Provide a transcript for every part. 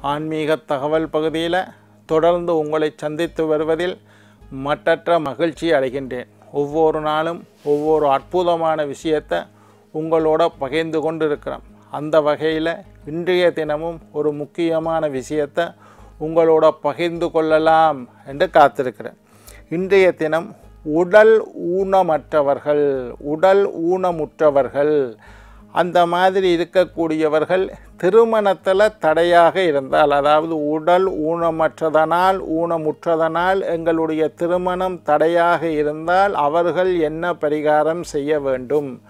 ஆன்மீக தகவல் பகுதியில் தொடர்ந்து உங்களை சந்தித்து வருவதில் மட்டற்ற மகிழ்ச்சி அடைகின்றேன். ஒவ்வொரு நாளும் ஒவ்வொரு அற்புதமான விஷயத்தை உங்களோட பகிர்ந்து கொண்டு இருக்கிறோம் அந்த வகையில் இன்றைய தினமும் ஒரு முக்கியமான விஷயத்தை உங்களோட பகிர்ந்து கொள்ளலாம் என்று காத்திருக்கிறேன். இன்றைய தினம் உடல் ஊனமற்றவர்கள் உடல் ஊனமுற்றவர்கள் அந்த மாதிரி இருக்கக்கூடியவர்கள் திருமணத்தில் தடையாக இருந்தால் அதாவது உடல் ஊனமற்றதனால் ஊனமுற்றதனால் எங்களுடைய திருமணம் தடையாக இருந்தால் அவர்கள் என்ன பரிகாரம் செய்ய வேண்டும்?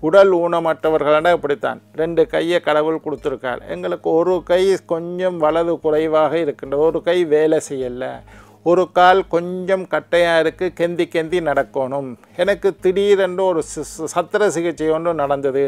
உடல் ஊனமற்றவர்களான இப்படித்தான். ரெண்டு கையை கடவுள் கொடுத்துருக்கார். எங்களுக்கு ஒரு கை கொஞ்சம் வலது குறைவாக இருக்கின்ற ஒரு கை வேலை செய்யலை. ஒரு கால் கொஞ்சம் கட்டையாக இருக்குது கெந்தி கெந்தி நடக்கணும். எனக்கு திடீரென்று ஒரு சத்திர சிகிச்சை ஒன்று நடந்தது.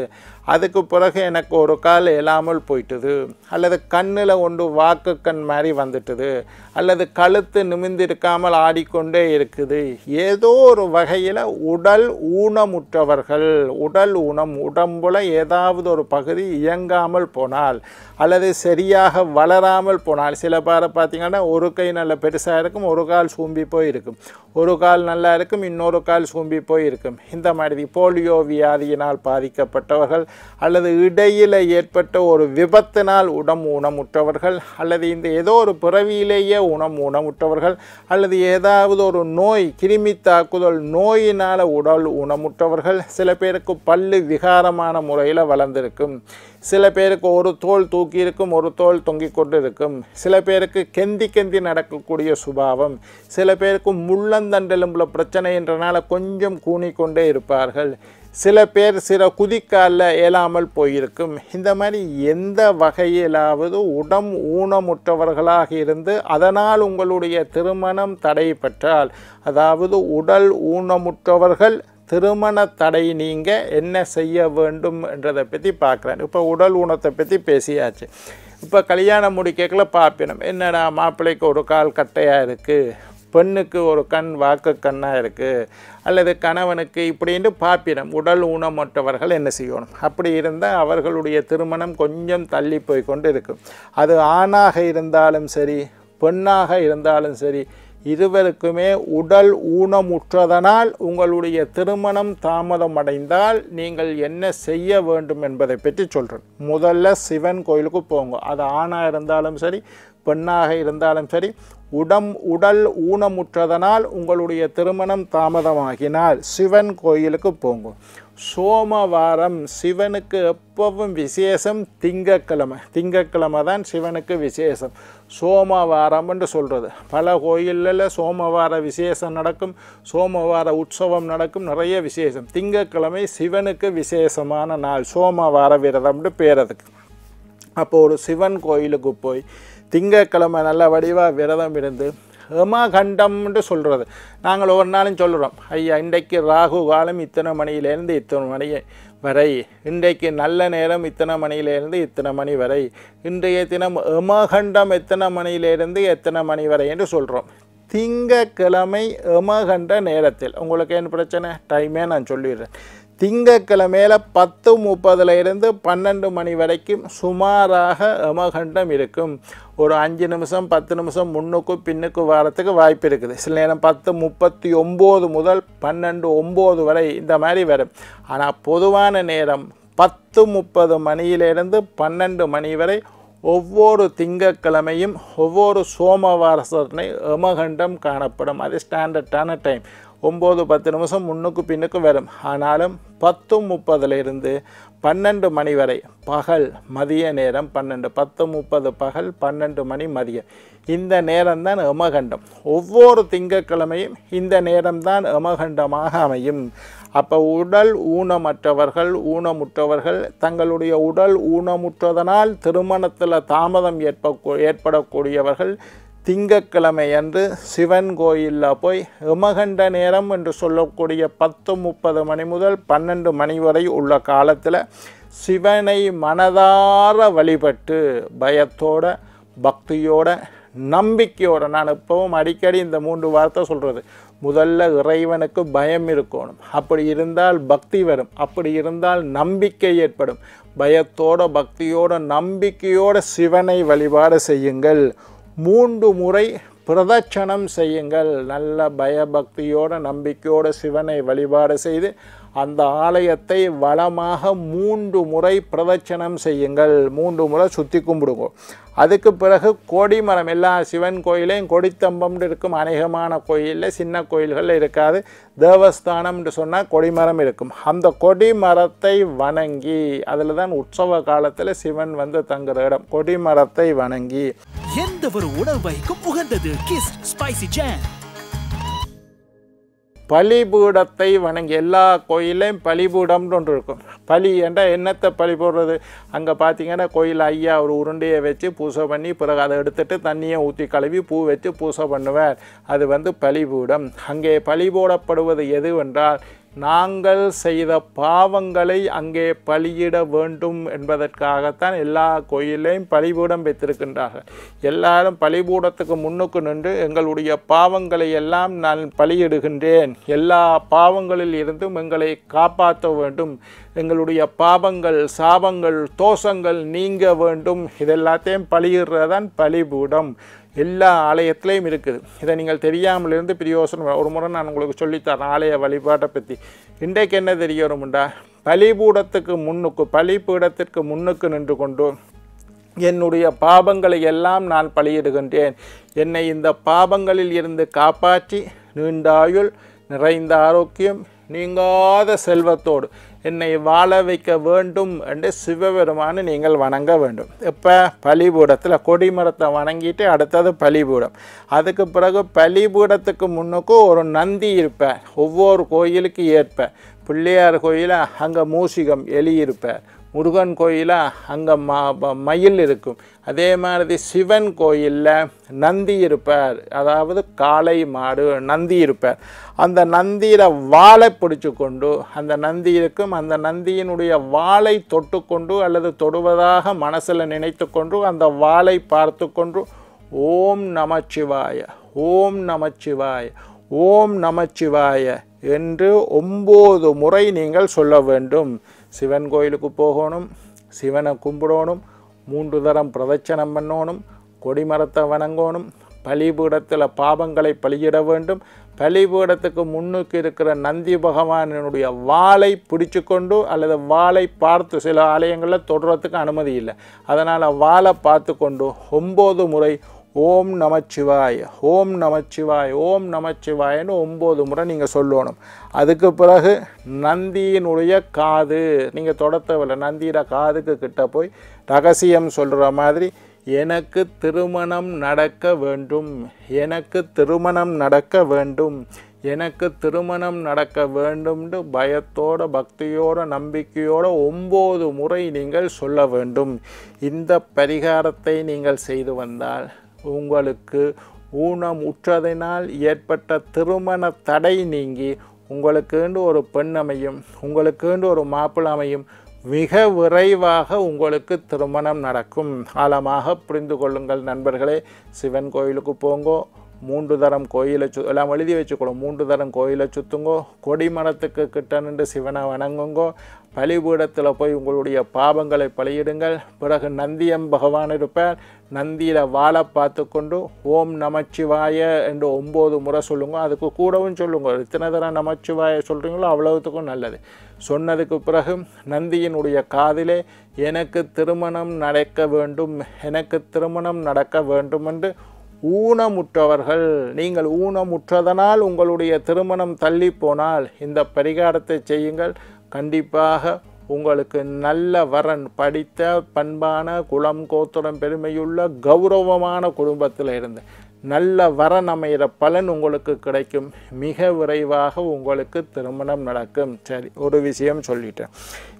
அதுக்கு பிறகு எனக்கு ஒரு கால் எழாமல் போயிட்டுது. அல்லது கண்ணில் ஒன்று வாக்கு கண் மாதிரி வந்துட்டுது. அல்லது கழுத்து நிமிந்திருக்காமல் ஆடிக்கொண்டே இருக்குது. ஏதோ ஒரு வகையில் உடல் ஊனமுற்றவர்கள் உடல் ஊனம் உடம்புல ஏதாவது ஒரு பகுதி இயங்காமல் போனால் அல்லது சரியாக வளராமல் போனால் சில பேரை பார்த்தீங்கன்னா ஒரு கை நல்ல பெருசாக இருக்கும் ஒரு கால் சூம்பி போய் இருக்கும் ஒரு கால் நல்லா இருக்கும் இன்னொரு கால் சூம்பி போய் இருக்கும் இந்த மாதிரி போலியோ வியாதியினால் பாதிக்கப்பட்டவர்கள் அல்லது இடையில் ஏற்பட்ட ஒரு விபத்தினால் உடம் ஊனமுற்றவர்கள் அல்லது இந்த ஏதோ ஒரு பிறவியிலேயே உணம் ஊனமுற்றவர்கள் அல்லது ஏதாவது ஒரு நோய் கிருமி தாக்குதல் நோயினால் உடல் ஊனமுற்றவர்கள் சில பேருக்கு பல்லு விகாரமான முறையில் வளர்ந்திருக்கும். சில பேருக்கு ஒரு தோல் தூக்கி இருக்கும் ஒரு தோல் தொங்கிக் கொண்டு இருக்கும் சில பேருக்கு கெந்தி கெந்தி நடக்கக்கூடிய சுபாவம். சில பேருக்கு முள்ளந்தண்டெலும்பில் பிரச்சனை என்றனால கொஞ்சம் கூணிக்கொண்டே இருப்பார்கள். சில பேர் சில குதிக்காலில் இயலாமல் போயிருக்கும். இந்த மாதிரி எந்த வகையிலாவது உடம் ஊனமுற்றவர்களாக இருந்து அதனால் உங்களுடைய திருமணம் தடைப்பட்டால் அதாவது உடல் ஊனமுற்றவர்கள் திருமண தடை நீங்க என்ன செய்ய வேண்டும் என்றதை பற்றி பார்க்குறேன் இப்போ உடல் ஊனத்தை பற்றி பேசியாச்சு. இப்போ கல்யாணம் முடிக்கல பார்ப்பினம் என்னடா மாப்பிள்ளைக்கு ஒரு கால் கட்டையாக இருக்குது பெண்ணுக்கு ஒரு கண் வாக்கு கண்ணாக இருக்குது அல்லது கணவனுக்கு இப்படின்னு பாப்பினம். உடல் ஊனமற்றவர்கள் என்ன செய்யணும்? அப்படி இருந்தால் அவர்களுடைய திருமணம் கொஞ்சம் தள்ளி போய் கொண்டு இருக்கும் அது ஆணாக இருந்தாலும் சரி பெண்ணாக இருந்தாலும் சரி இருவருக்குமே உடல் ஊனமுற்றதனால் உங்களுடைய திருமணம் தாமதம் அடைந்தால் நீங்கள் என்ன செய்ய வேண்டும் என்பதை பற்றி சொல்கிறேன் முதல்ல சிவன் கோயிலுக்கு போங்க. அது ஆணாக இருந்தாலும் சரி பெண்ணாக இருந்தாலும் சரி உடம் உடல் ஊனமுற்றதனால் உங்களுடைய திருமணம் தாமதமாகினால் சிவன் கோயிலுக்கு போங்க. சோமவாரம் சிவனுக்கு எப்பவும் விசேஷம் திங்கக்கிழமை. திங்கக்கிழமை தான் சிவனுக்கு விசேஷம். சோமவாரம்னு சொல்கிறது பல கோயிலில் சோமவார விசேஷம் நடக்கும் சோமவார உற்சவம் நடக்கும் நிறைய விசேஷம். திங்கக்கிழமை சிவனுக்கு விசேஷமான நாள் சோமவார விரதம்னு பேர் அதுக்கு. அப்போ ஒரு சிவன் கோயிலுக்கு போய் திங்கக்கிழமை நல்ல வடிவாக விரதம் இருந்து ஹமகண்டம்ன்ட்டு சொல்கிறது நாங்கள் ஒவ்வொரு நாளும் சொல்கிறோம் ஐயா இன்றைக்கு ராகு காலம் இத்தனை மணியிலேருந்து இத்தனை மணி வரை? இன்றைக்கு நல்ல நேரம் இத்தனை மணியிலேருந்து இத்தனை மணி வரை? இன்றைய தினம் எமகண்டம் எத்தனை மணியிலேருந்து எத்தனை மணி வரை? என்று சொல்கிறோம் திங்கக்கிழமை எமகண்ட நேரத்தில். உங்களுக்கு என்ன பிரச்சனை? டைமே நான் சொல்லிடுறேன். திங்கக்கிழமையில் பத்து முப்பதுல இருந்து பன்னெண்டு மணி வரைக்கும் சுமாராக யமகண்டம் இருக்கும். ஒரு அஞ்சு நிமிஷம் பத்து நிமிஷம் முன்னுக்கு பின்னுக்கு வரத்துக்கு வாய்ப்பு இருக்குது. சில நேரம் பத்து முப்பத்தி ஒம்பது முதல் பன்னெண்டு ஒம்பது வரை இந்த மாதிரி வரும். ஆனால் பொதுவான நேரம் பத்து முப்பது மணியிலிருந்து பன்னெண்டு மணி வரை ஒவ்வொரு திங்கக்கிழமையும் ஒவ்வொரு சோமவாரசனை யமகண்டம் காணப்படும். அது ஸ்டாண்டர்டான டைம் ஒம்பது பத்து நிமிஷம் முன்னுக்கு பின்னுக்கு வரும். ஆனாலும் பத்து முப்பதுலேருந்து பன்னெண்டு மணி வரை பகல் மதிய நேரம் பன்னெண்டு பத்து முப்பது பகல் பன்னெண்டு மணி மதியம். இந்த நேரம்தான் எமகண்டம் ஒவ்வொரு திங்கட்கிழமையும் இந்த நேரம்தான் எமகண்டமாக அமையும். அப்போ உடல் ஊனமற்றவர்கள் ஊனமுற்றவர்கள் தங்களுடைய உடல் ஊனமுற்றதனால் திருமணத்தில் தாமதம் ஏற்ப ஏற்படக்கூடியவர்கள் திங்கக்கிழமையன்று சிவன் கோயிலில் போய் எமகண்ட நேரம் என்று சொல்லக்கூடிய பத்து முப்பது மணி முதல் பன்னெண்டு மணி வரை உள்ள காலத்தில் சிவனை மனதார வழிபட்டு பயத்தோட பக்தியோட நம்பிக்கையோட நான் இப்போவும் அடிக்கடி இந்த மூன்று வார்த்தை சொல்கிறது முதல்ல இறைவனுக்கு பயம் இருக்கணும். அப்படி இருந்தால் பக்தி வரும். அப்படி இருந்தால் நம்பிக்கை ஏற்படும். பயத்தோட பக்தியோட நம்பிக்கையோட சிவனை வழிபாடு செய்யுங்கள். மூன்று முறை பிரதட்சணம் செய்யுங்கள். நல்ல பயபக்தியோட நம்பிக்கையோட சிவனை வழிபாடு செய்து அந்த ஆலயத்தை வளமாக மூன்று முறை பிரதட்சணம் செய்யுங்கள். மூன்று முறை சுற்றி கும்பிடுங்க. அதுக்கு பிறகு கொடிமரம் எல்லா சிவன் கோயிலையும் கொடித்தம்பம்னு இருக்கும். அநேகமான கோயிலில் சின்ன கோயில்கள் இருக்காது. தேவஸ்தானம்னு சொன்னால் கொடிமரம் இருக்கும். அந்த கொடிமரத்தை வணங்கி அதில் தான் உற்சவ காலத்தில் சிவன் வந்து தங்குற இடம். கொடிமரத்தை வணங்கி. எந்த ஒரு உணர்வைக்கும் உகந்தது. கிஸ் ஸ்பைசி ஜாம் பலிபீடத்தை வணங்கி எல்லா கோயிலையும் பலிபீடம்னு ஒன்று இருக்கும். பலி என்றால் என்னத்தை பலி போடுறது? அங்கே பார்த்தீங்கன்னா கோயில் ஐயா ஒரு உருண்டையை வச்சு பூசை பண்ணி பிறகு அதை எடுத்துகிட்டு தண்ணியை ஊற்றி கழுவி பூ வச்சு பூசை பண்ணுவார். அது வந்து பலிபீடம் அங்கே பலி போடப்படுவது எதுவென்றால் நாங்கள் செய்த பாவங்களை அங்கே பலியிட வேண்டும் என்பதற்காகத்தான் எல்லா கோயிலையும் பலிபீடம் வைத்திருக்கின்றார்கள். எல்லாரும் பலிபீடத்துக்கு முன்னுக்கு நின்று எங்களுடைய பாவங்களை எல்லாம் நான் பலியிடுகின்றேன். எல்லா பாவங்களில் இருந்தும் எங்களை காப்பாற்ற வேண்டும். எங்களுடைய பாவங்கள் சாபங்கள் தோஷங்கள் நீங்க வேண்டும். இதெல்லாத்தையும் பலியிடுறதான் பலிபீடம். எல்லா ஆலயத்திலையும் இருக்குது. இதை நீங்கள் தெரியாமல் இருந்து பிரியோசனம் ஒரு முறை நான் உங்களுக்கு சொல்லித்தரேன் ஆலய வழிபாட்டை பற்றி இன்றைக்கு என்ன தெரிய வரும்டா பலிபீடத்துக்கு முன்னுக்கு பலிபீடத்திற்கு முன்னுக்கு நின்று கொண்டு என்னுடைய பாபங்களை எல்லாம் நான் பலியிடுகின்றேன். என்னை இந்த பாபங்களில் இருந்து காப்பாற்றி நீண்டாயுள் நிறைந்த ஆரோக்கியம் நீங்காத செல்வத்தோடு என்னை வாழ வைக்க வேண்டும் என்று சிவபெருமானை நீங்கள் வணங்க வேண்டும். இப்போ பலிபூடத்தில் கொடிமரத்தை வணங்கிட்டு அடுத்தது பலிபூடம். அதுக்கு பிறகு பலிபூடத்துக்கு முன்னுக்கு ஒரு நந்தி இருப்பேன் ஒவ்வொரு கோயிலுக்கு ஏற்ப. பிள்ளையார் கோயில அங்கே மூசிகம் எலி இருப்பேன் முருகன் கோயிலாக அங்கே ம மயில் இருக்கும். அதே மாதிரி சிவன் கோயிலில் நந்தி இருப்பார். அதாவது காளை மாடு நந்தி இருப்பார். அந்த நந்தியில் வாளை பிடிச்சு கொண்டு அந்த நந்தி இருக்கும். அந்த நந்தியினுடைய வாளை தொட்டுக்கொண்டு அல்லது தொடுவதாக மனசில் நினைத்து கொண்டு அந்த வாளை பார்த்து கொண்டு ஓம் நமச்சிவாய ஓம் நமச்சிவாய ஓம் நமச்சிவாய என்று ஒம்பது முறை நீங்கள் சொல்ல வேண்டும். சிவன் கோயிலுக்கு போகணும் சிவனை கும்பிடணும் மூன்று தரம் பிரதட்சணம் பண்ணணும் கொடிமரத்தை வணங்கணும் பலிபீடத்தில் பாவங்களை பலியிட வேண்டும். பலிபீடத்துக்கு முன்னுக்கு இருக்கிற நந்தி பகவானினுடைய வாளை பிடிச்சு கொண்டு அல்லது வாளை பார்த்து சில ஆலயங்களில் தொடுறதுக்கு அனுமதி இல்லை. அதனால் வாளை பார்த்து கொண்டு ஒம்பது முறை ஓம் நமச்சிவாய் ஓம் நமச்சிவாய் ஓம் நமச்சிவாயன்னு ஒம்பது முறை நீங்கள் சொல்லணும். அதுக்கு பிறகு நந்தியினுடைய காது நீங்கள் தொடத்தவில்லை நந்தியோட காதுக்கு கிட்ட போய் ரகசியம் சொல்கிற மாதிரி எனக்கு திருமணம் நடக்க வேண்டும் எனக்கு திருமணம் நடக்க வேண்டும் எனக்கு திருமணம் நடக்க வேண்டும்னு பயத்தோட பக்தியோட நம்பிக்கையோட ஒம்பது முறை நீங்கள் சொல்ல வேண்டும். இந்த பரிகாரத்தை நீங்கள் செய்து வந்தால் உங்களுக்கு ஊனம் உற்றதினால் ஏற்பட்ட திருமண தடை நீங்கி உங்களுக்குண்டு ஒரு பெண் அமையும் உங்களுக்குண்டு ஒரு மாப்பிள்ளை அமையும். மிக விரைவாக உங்களுக்கு திருமணம் நடக்கும். ஆழமாக புரிந்து கொள்ளுங்கள் நண்பர்களே. சிவன் கோயிலுக்கு போங்கோ. மூன்று தரம் கோயிலை சு எல்லாம் எழுதி வச்சுக்கணும் மூன்று தரம் கோயிலை சுத்துங்கோ கொடிமரத்துக்கு கிட்ட நின்று சிவனை வணங்குங்கோ. பலிபீடத்தில் போய் உங்களுடைய பாவங்களை பலியிடுங்கள். பிறகு நந்தியம் பகவான் இருப்பார். நந்தியில் வாழை பார்த்து கொண்டு ஓம் நமச்சிவாய என்று ஒம்பது முறை சொல்லுங்க. அதுக்கு கூடவும் சொல்லுங்க. எத்தனை தரம் நமச்சிவாய சொல்கிறீங்களோ அவ்வளவுத்துக்கும் நல்லது. சொன்னதுக்கு பிறகு நந்தியினுடைய காதிலே எனக்கு திருமணம் நடக்க வேண்டும். எனக்கு திருமணம் நடக்க வேண்டும் என்று ஊனமுற்றவர்கள். நீங்கள் ஊனமுற்றதனால் உங்களுடைய திருமணம் தள்ளி போனால் இந்த பரிகாரத்தை செய்யுங்கள். கண்டிப்பாக உங்களுக்கு நல்ல வரன் படித்த பண்பான குலம் கோத்திரம் பெருமையுள்ள கௌரவமான குடும்பத்தில் இருந்து நல்ல வரன் அமைகிற பலன் உங்களுக்கு கிடைக்கும். மிக விரைவாக உங்களுக்கு திருமணம் நடக்கும். சரி ஒரு விஷயம் சொல்லிட்டேன்.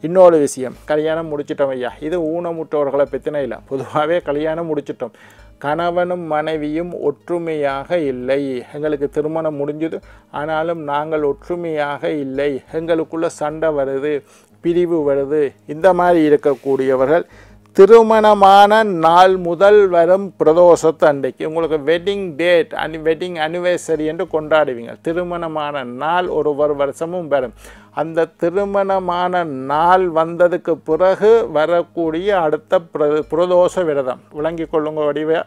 இன்னொரு விஷயம் கல்யாணம் முடிச்சிட்டோம் ஐயா. இது ஊனமுற்றவர்களை பற்றின இல்லை. பொதுவாகவே கல்யாணம் முடிச்சிட்டோம். கணவனும் மனைவியும் ஒற்றுமையாக இல்லை. எங்களுக்கு திருமணம் முடிஞ்சது ஆனாலும் நாங்கள் ஒற்றுமையாக இல்லை. எங்களுக்குள்ள சண்டை வருது பிரிவு வருது. இந்த மாதிரி இருக்கக்கூடியவர்கள் திருமணமான நாள் முதல் வரும் பிரதோஷத்து அன்றைக்கு உங்களுக்கு வெட்டிங் டேட் அனி வெட்டிங் அனிவர்சரி என்று கொண்டாடுவீங்க. திருமணமான நாள் ஒரு ஒரு வருஷமும் வரும். அந்த திருமணமான நாள் வந்ததுக்கு பிறகு வரக்கூடிய அடுத்த பிர பிரதோஷ விரதம். விளங்கி கொள்ளுங்க வடிவ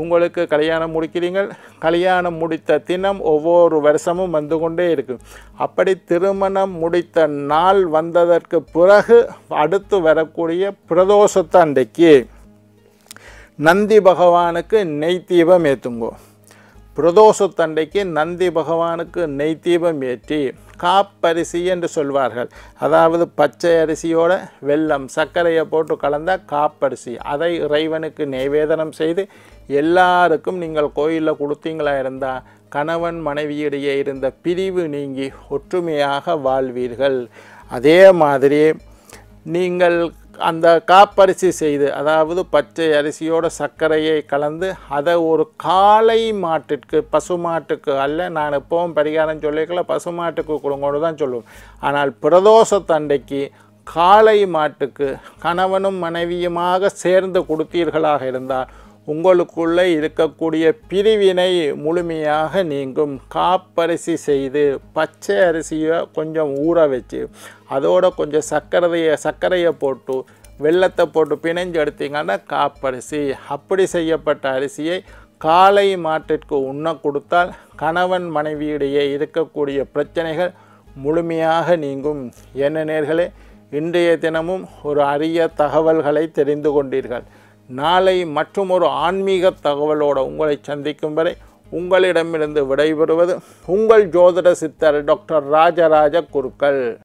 உங்களுக்கு கல்யாணம் முடிக்கிறீங்கள் கல்யாணம் முடித்த தினம் ஒவ்வொரு வருஷமும் வந்து கொண்டே இருக்கும். அப்படி திருமணம் முடித்த நாள் வந்ததற்கு பிறகு அடுத்து வரக்கூடிய பிரதோஷத்தண்டைக்கு அன்றைக்கு நந்தி பகவானுக்கு நெய் தீபம் ஏற்றுங்கோ. பிரதோஷத்தண்டைக்கு நந்தி பகவானுக்கு நெய் தீபம் ஏற்றி காப்பரிசி என்று சொல்வார்கள். அதாவது பச்சை அரிசியோட வெல்லம் சர்க்கரையை போட்டு கலந்த காப்பரிசி அதை இறைவனுக்கு நைவேதனம் செய்து எல்லாருக்கும் நீங்கள் கோயிலில் கொடுத்தீங்களா இருந்தால் கணவன் மனைவியிடையே இருந்த பிரிவு நீங்கி ஒற்றுமையாக வாழ்வீர்கள். அதே மாதிரி நீங்கள் அந்த காப்பரிசி செய்து அதாவது பச்சை அரிசியோட சர்க்கரையை கலந்து அதை ஒரு காளை மாட்டிற்கு பசுமாட்டுக்கு அல்ல நான் எப்பவும் பரிகாரம் சொல்லிக்கல பசுமாட்டுக்கு கொடுங்கோடு தான் சொல்லுவோம் ஆனால் பிரதோஷத்தண்டைக்கு காளை மாட்டுக்கு கணவனும் மனைவியுமாக சேர்ந்து கொடுத்தீர்களாக இருந்தால் உங்களுக்குள்ளே இருக்கக்கூடிய பிரிவினை முழுமையாக நீங்கும். காப்பரிசி செய்து பச்சை அரிசியை கொஞ்சம் ஊற வச்சு அதோட கொஞ்சம் சர்க்கரையை சர்க்கரையை போட்டு வெள்ளத்தை போட்டு பிணைஞ்சு எடுத்தீங்கன்னா காப்பரிசி. அப்படி செய்யப்பட்ட அரிசியை காலை மாட்டிற்கு உண்ண கொடுத்தால் கணவன் மனைவியிடையே இருக்கக்கூடிய பிரச்சனைகள் முழுமையாக நீங்கும். என்ன நேர்களே இன்றைய தினமும் ஒரு அரிய தகவல்களை தெரிந்து கொண்டீர்கள். நாளை மற்றும் ஒரு ஆன்மீக தகவலோடு உங்களை சந்திக்கும் வரை உங்களிடமிருந்து விடைபெறுவது உங்கள் ஜோதிட சித்தர் டாக்டர் ராஜராஜ குருக்கள்.